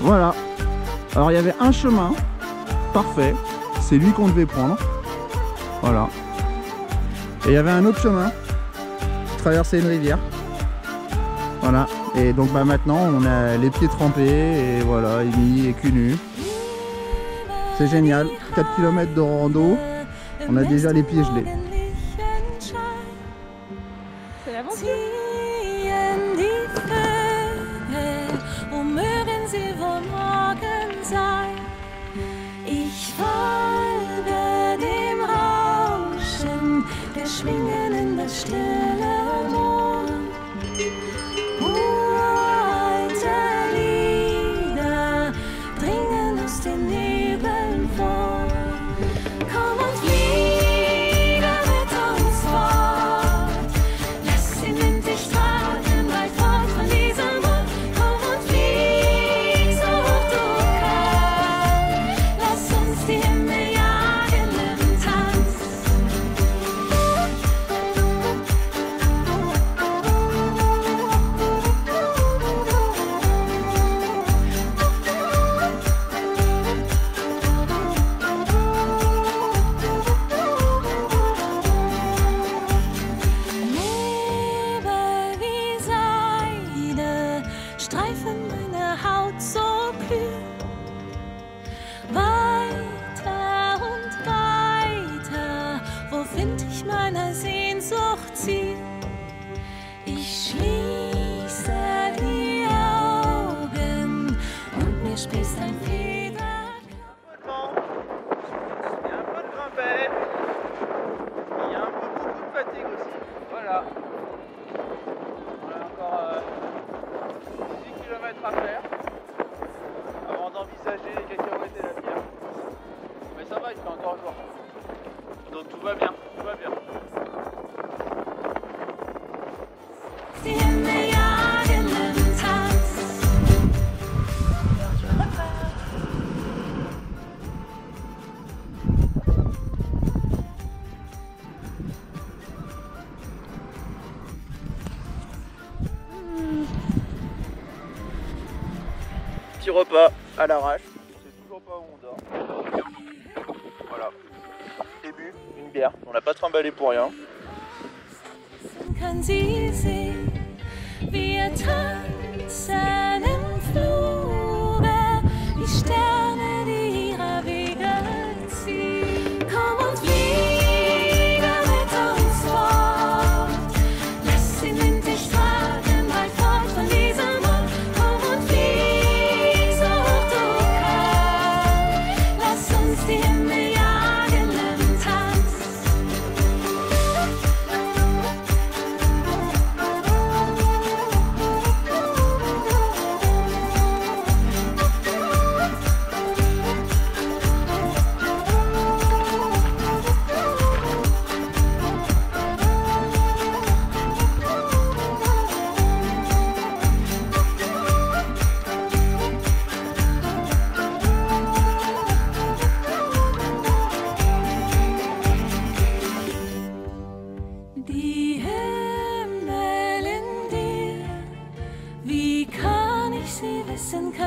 Voilà. Alors il y avait un chemin parfait. C'est lui qu'on devait prendre. Voilà. Et il y avait un autre chemin. Traverser une rivière. Voilà. Et donc bah maintenant on a les pieds trempés et voilà, Amy est cul nu. C'est génial. 4 km de rando. On a déjà les pieds gelés. C'est l'aventure. Still. À faire avant d'envisager les cacahuètes et la bière. Mais ça va, il fait encore jour. Donc tout va bien, tout va bien. Repas à l'arrache. On sait toujours pas où on dort. Voilà. Début, une bière. On n'a pas trimballé pour rien. sie sehen. Wir tanzen im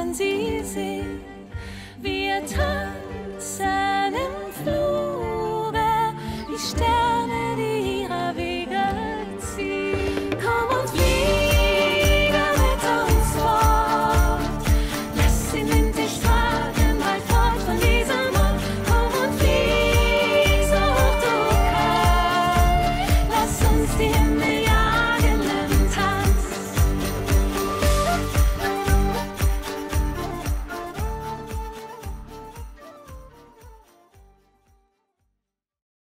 müssen sie sehen, wir tanzen im Fluge, wie Sterne.